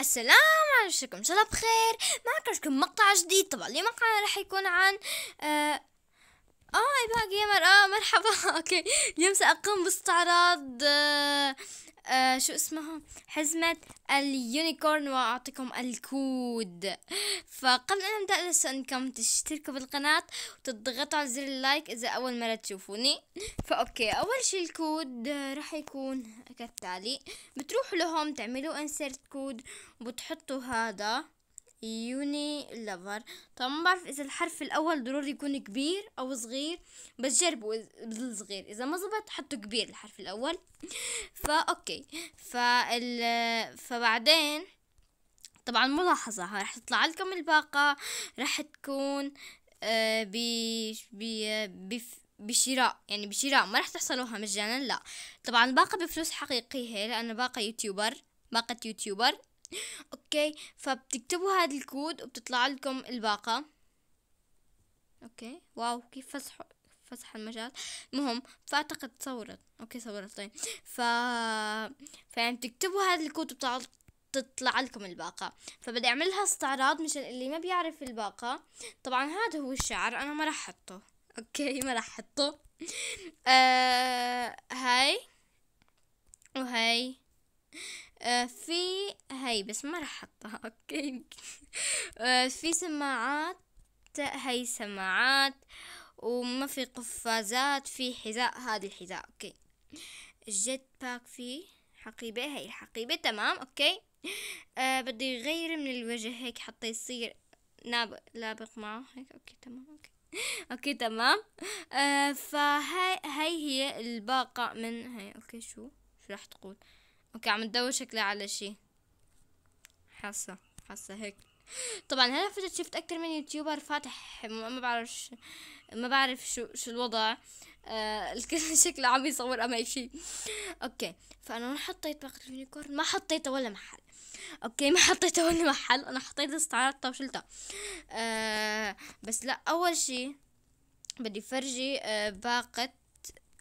السلام عليكم ان شاء الله بخير. معكم مقطع جديد. طبعا اليوم مقطعنا راح يكون عن آه آه باقي gamer آه مرحبا. Okay. اليوم سأقوم باستعراض آه آه شو اسمها حزمة ال unicorn وأعطيكم الكود. فقبل أن نبدأ لسه أنكم تشتركوا بالقناة وتضغطوا على زر ال like إذا أول مرة تشوفوني. ف okay أول شي الكود آه، راح يكون كالتالي بتروحوا لهم تعملوا insert code وبتحطوا هذا. uni lover طبعا ما بعرف إذا الحرف الأول ضروري يكون كبير أو صغير بس جربوا بالصغير إذا ما زبط حطوا كبير الحرف الأول. فا okay. فال فبعدين طبعا ملاحظة راح تطلع لكم الباقة. راح تكون آه ب ب بشراء. يعني بشراء ما راح تحصلوها مجانا لا. طبعا باقة بفلوس حقيقية لأنه باقة YouTuber باقة YouTuber. Okay فبتكتبوا هذا الكود وبتطلع لكم الباقة. Okay wow كيف فسحوا فسح المجال. المهم فأعتقد صورت. Okay صورت طيب. ف فيعني تكتبوا هذا الكود وبتطلع تطلع لكم الباقة. فبدي اعمل لها استعراض مشان اللي ما بيعرف الباقة. طبعا هذا هو الشعر أنا ما راح أحطه. Okay ما راح أحطه. آه هاي. آه في هاي بس ما راح أحطها okay. آه في سماعات هاي سماعات وما في قفازات في حذاء هذه الحذاء okay. ال jetpack في حقيبة هاي الحقيبة تمام okay. آه بدي أغير من الوجه هيك حتى يصير نابق لابق معه هيك okay تمام okay. Okay تمام. آه فهاي هاي هي الباقة من هاي okay شو؟ شو راح تقول؟ Okay عم تدور شكلها على شي. حاسة حاسة هيك. طبعا هلا فجأة شفت أكتر من YouTuber فاتح ما بعرف ما بعرف شو شو الوضع. آه الكل شكله عم يصور أما شيء okay فأنا حطيت باقة ال unicorn ما حطيتها ولا محل. Okay ما حطيتها ولا محل أنا حطيت استعرضتها وشلتها آه بس لا أول شي بدي فرجي آه باقة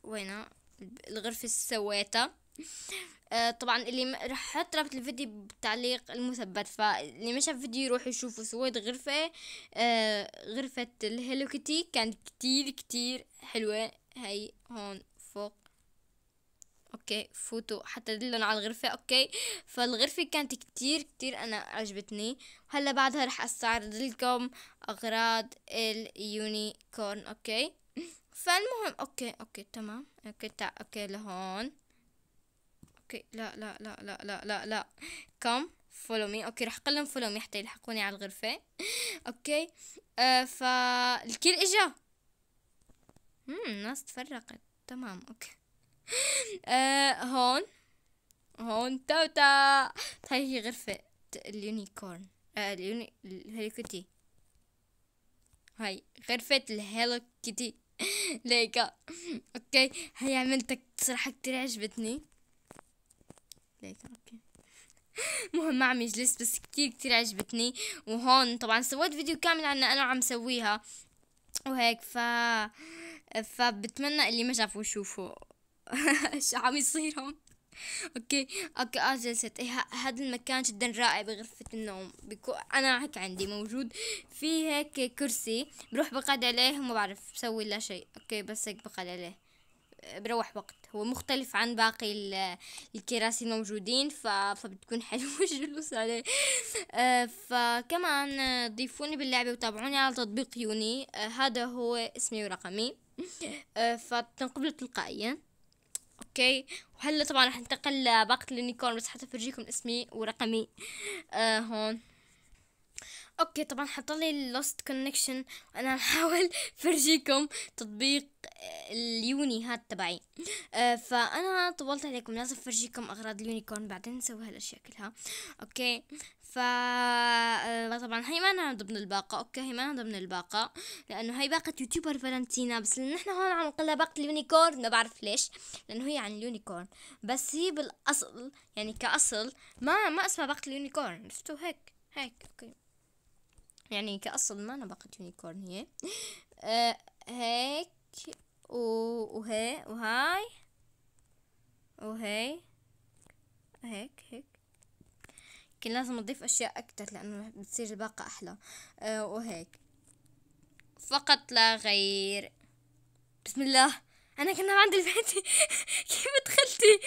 وينها؟ الغرفة سويتها. آه طبعا اللي راح أحط رابط الفيديو بالتعليق المثبت فاللي ما شاف الفيديو يروح يشوفه سويت غرفة آه غرفة ال Hello Kitty كانت كتير كتير حلوة. هاي هون فوق. Okay فوتوا حتى دلنا على الغرفة. Okay فالغرفة كانت كتير كتير أنا عجبتني. وهلا بعدها رح أستعرض لكم أغراض ال unicorn. Okay فالمهم okay okay تمام. Okay تا okay لهون. Okay لا لا لا لا لا لا لا. Come follow me okay رح قلهم follow me حتى يلحقوني على الغرفة. Okay. آه فالكل إجا. امم الناس تفرقت. تمام okay. آه هون. هون توتا هاي هي غرفة ال unicorn. آه ال uni ال Hello Kitty. هاي غرفة ال Hello Kitty. ليكا. Okay. هاي عملتك صراحة كتير عجبتني. ليك okay مهم ما عم يجلس بس كتير كتير عجبتني. وهون طبعا سويت فيديو كامل عنها أنا عم سويها وهيك ف فبتمنى اللي ما شافوا يشوفوا شو عم يصير هون. Okay okay آه جلست. إيه هذا المكان جدا رائع بغرفة النوم. بيكو أنا هيك عندي موجود. في هيك كرسي بروح بقعد عليه وما بعرف بسوي لا شيء. Okay بس هيك بقعد عليه. بروح وقت. هو مختلف عن باقي الكراسي الموجودين فبتكون حلوة الجلوس عليه. آه فكمان ضيفوني باللعبة وتابعوني على تطبيق يوني. آه هذا هو اسمي ورقمي. آه فتنقبلوا تلقائيا okay. وهلا طبعا رح ننتقل لباقة ال unicorn بس حتى أفرجيكم اسمي ورقمي. آه هون. Okay طبعا حط لي ال lost connection وأنا نحاول فرجيكم تطبيق اليوني هاد تبعي. آه فأنا طولت عليكم لازم فرجيكم أغراض ال unicorn بعدين نسوي هالأشياء كلها. Okay ف آه، طبعا هي ما ضمن الباقة. Okay هي ما ضمن الباقة لأنه هي باقة YouTuber فالنتينا بس إحنا هون عم نقلها باقة ال unicorn ما بعرف ليش لأنه هي عن ال unicorn. بس هي بالأصل يعني كأصل ما ما اسمها باقة ال unicorn عرفتوا هيك هيك okay. يعني كأصل ما أنا باقة unicorn هي. آه هيك وهي وهاي. وهي. هيك هيك. كان لازم نضيف أشياء أكتر لأنه بتصير الباقة أحلى. أه وهيك. فقط لا غير. بسم الله. أنا كنا عند البيت. كيف دخلتي؟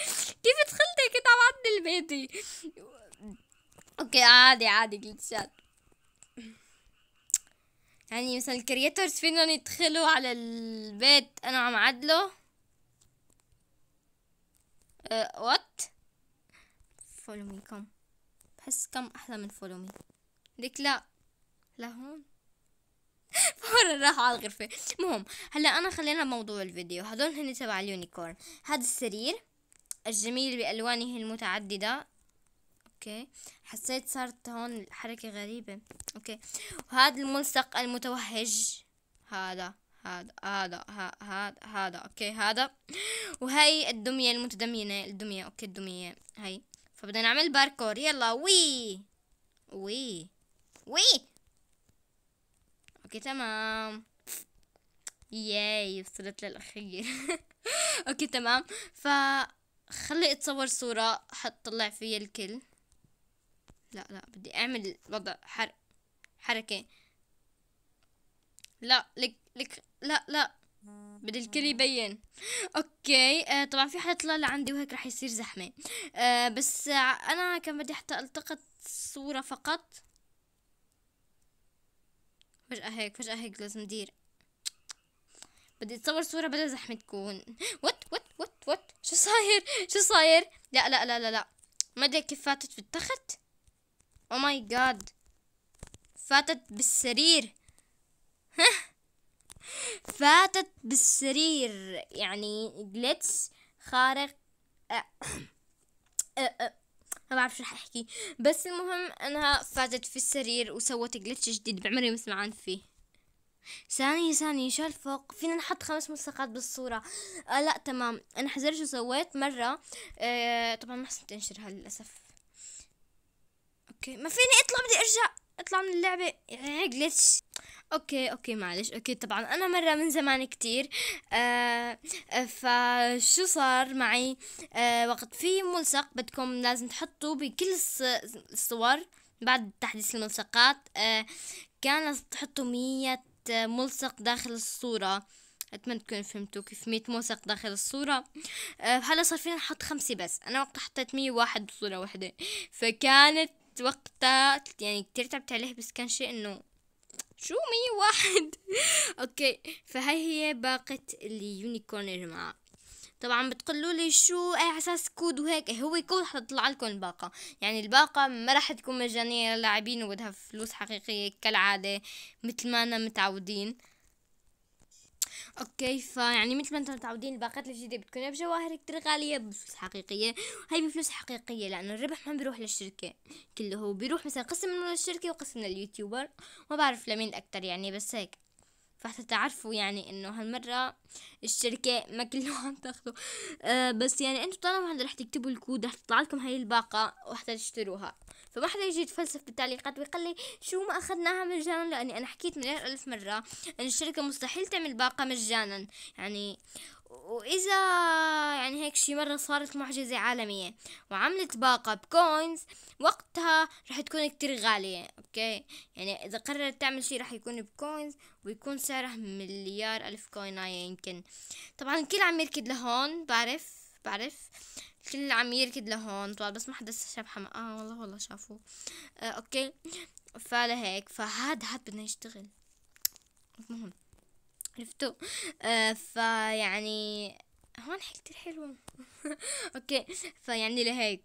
كيف دخلتي؟ كنت عم عند البيت. Okay عادي عادي glitch ات يعني مثلا ال creators فينهم يدخلوا على البيت أنا عم عدله؟ what follow me come بحس come أحلى من follow me ليك لا. لهون فورا راح على الغرفة. المهم هلأ أنا خلينا موضوع الفيديو. هدول هن تبع ال unicorn. هذا السرير الجميل بألوانه المتعددة. okay. حسيت صارت هون حركة غريبة. okay. وهذا الملصق المتوهج. هذا هذا هذا هذا هذا. okay هذا. وهي الدمية المتدمينة الدمية okay الدمية هي. فبدنا نعمل باركور. يلا وي وي وي. okay تمام. ياي وصلت للأخير. okay تمام. فخلي أتصور صورة حطلع فيها الكل. لا لا بدي أعمل وضع حر حركة. لا لك لك لا لا. بدي الكل يبين. okay آه طبعا في حدا طلع لعندي وهيك رح يصير زحمة. آه بس أنا كان بدي حتى ألتقط صورة فقط. فجأة هيك فجأة هيك لازم دير. بدي اتصور صورة بلا زحمة تكون. what what what what شو صاير؟ شو صاير؟ لا لا لا لا لا. أدري كيف فاتت في التخت. oh my god فاتت بالسرير. فاتت بالسرير. يعني glitch خارق. أه. أه. أه. ما بعرف شو رح أحكي. بس المهم إنها فاتت في السرير وسوت glitch جديد. بعمري ما سمعان فيه. ثانية ثانية. شو الفوق؟ فينا نحط خمس ملصقات بالصورة. آه لا تمام. أنا حزر شو سويت؟ مرة. آه طبعا ما حسنت أنشرها للأسف. okay. ما فيني أطلع بدي أرجع. أطلع من اللعبة. يعني glitch okay okay معلش. okay طبعا أنا مرة من زمان كتير. آه فشو صار معي؟ آه وقت في ملصق بدكم لازم تحطوا بكل الصور بعد تحديث الملصقات. آه كان لازم تحطوا مية ملصق داخل الصورة. أتمنى تكونوا فهمتوا كيف. مية ملصق داخل الصورة. أه هلا صار فينا نحط خمسة بس. أنا وقتها حطيت مية واحد بصورة واحدة. فكانت وقتها يعني كتير تعبت عليه بس كان شيء إنه شو مية واحد؟ okay فهي هي باقة ال unicorn يا جماعة طبعا بتقولوا لي شو؟ اي أساس كود وهيك. هو كود حتطلع لكم الباقة يعني الباقة ما راح تكون مجانية للاعبين وبدها فلوس حقيقية كالعادة مثل ما أنا متعودين. okay فيعني مثل ما أنتم متعودين الباقات الجديدة بتكون بجواهر كتير غالية بفلوس حقيقية. هاي بفلوس حقيقية لأنه الربح ما بيروح للشركة كله هو بيروح مثلا قسم من للشركة وقسم لل YouTuber ما بعرف لمين الاكتر يعني بس هيك. فحتى تعرفوا يعني إنه هالمرة الشركة ما كله عم تاخذوا آه بس يعني أنتم طالما رح تكتبوا الكود رح تطلع لكم هاي الباقة وحتى تشتروها. فما حدا يجي يتفلسف بالتعليقات ويقول لي شو ما أخذناها مجانا لأني أنا حكيت مليون ألف مرة إن الشركة مستحيل تعمل باقة مجانا. يعني وإذا شي مرة صارت معجزة عالمية وعملت باقة ب coins وقتها رح تكون كتير غالية okay؟ يعني إذا قررت تعمل شي رح يكون ب coins ويكون سعره مليار ألف كويناية يمكن. طبعا الكل عم يركض لهون بعرف بعرف. الكل عم يركض لهون طبعا بس ما حدا شاف حما آه والله والله شافوه. آه أوكي. فلهيك فهاد هاد بدنا يشتغل المهم عرفتوا؟ آه فيعني هون حكي كتير حلو أوكي فيعني لهيك.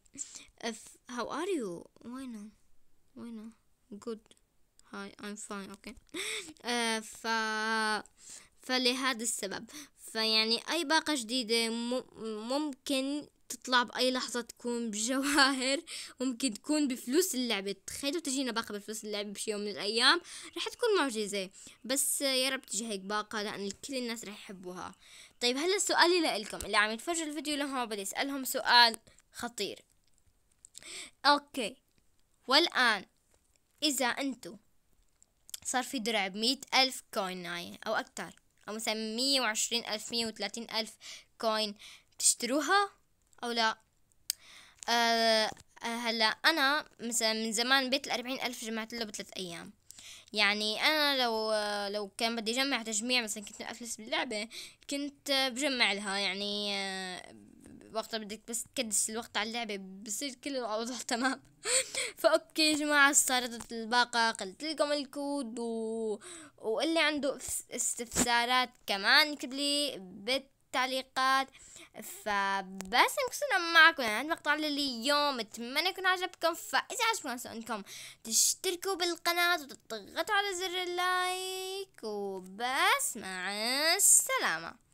How are you? وينه وينه good. Hi I'm fine أوكي ف فلهذا السبب. فيعني أي باقة جديدة ممكن تطلع بأي لحظة تكون بجواهر ممكن تكون بفلوس اللعبة تخيلوا تجينا باقة بفلوس اللعبة بشي يوم من الأيام رح تكون معجزة. بس يا رب تجي هيك باقة لأن كل الناس رح يحبوها. طيب هلا سؤالي لإلكم. اللي عم يتفرجوا الفيديو لهم بدي أسألهم سؤال خطير. أوكي. والآن إذا أنتو صار في درع بمية ألف coin أو أكتر أو مثلا مية وعشرين ألف مية وثلاثين ألف coin تشتروها أو لا؟ آه آه هلا أنا مثلا من زمان بيت الأربعين ألف جمعت له بثلاث أيام. يعني أنا لو لو كان بدي اجمع تجميع مثلا كنت افلس باللعبة كنت بجمع لها. يعني آه، وقتها بدك بس تكدس الوقت على اللعبة بصير كل الأوضاع تمام. ف okay يا جماعة استعرضت الباقة قلت لكم الكود و... واللي عنده استفسارات كمان يكتب لي بالتعليقات فبس نكون معكم. يعني مقطع لليوم اتمنى يكون عجبكم. فإذا عجبكم انكم تشتركوا بالقناة وتضغطوا على زر ال like. وبس مع السلامة.